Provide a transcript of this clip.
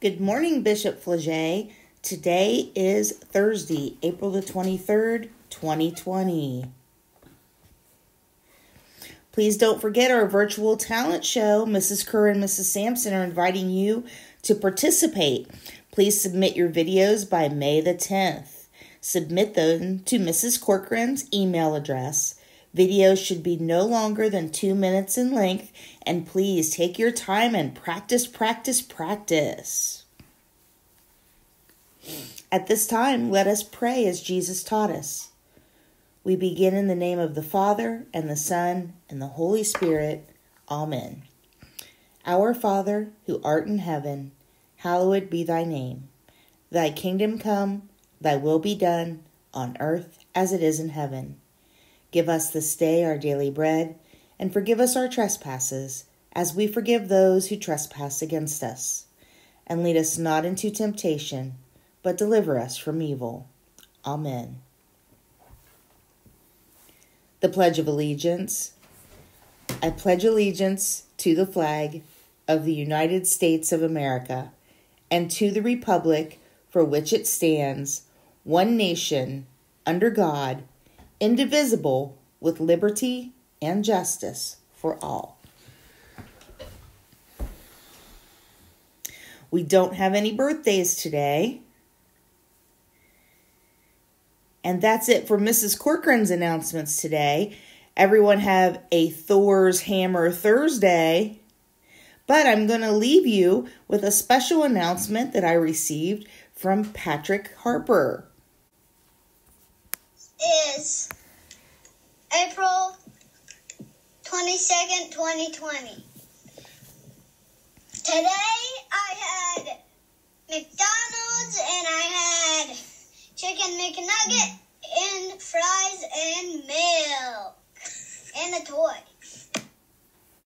Good morning, Bishop Flaget. Today is Thursday, April the 23rd, 2020. Please don't forget our virtual talent show. Mrs. Kerr and Mrs. Sampson are inviting you to participate. Please submit your videos by May the 10th. Submit them to Mrs. Corcoran's email address. Videos should be no longer than two minutes in length, and please take your time and practice, practice, practice. At this time, let us pray as Jesus taught us. We begin in the name of the Father, and the Son, and the Holy Spirit. Amen. Our Father, who art in heaven, hallowed be thy name. Thy kingdom come, thy will be done, on earth as it is in heaven. Give us this day our daily bread, and forgive us our trespasses, as we forgive those who trespass against us. And lead us not into temptation, but deliver us from evil. Amen the Pledge of Allegiance. I pledge allegiance to the flag of the United States of America and to the Republic for which it stands, one nation, under God, indivisible, with liberty and justice for all. We don't have any birthdays today. And that's it for Mrs. Corcoran's announcements today. Everyone have a Thor's Hammer Thursday. But I'm going to leave you with a special announcement that I received from Patrick Harper is April 22nd, 2020. Today I had McDonald's and I had chicken McNugget and fries and milk and a toy.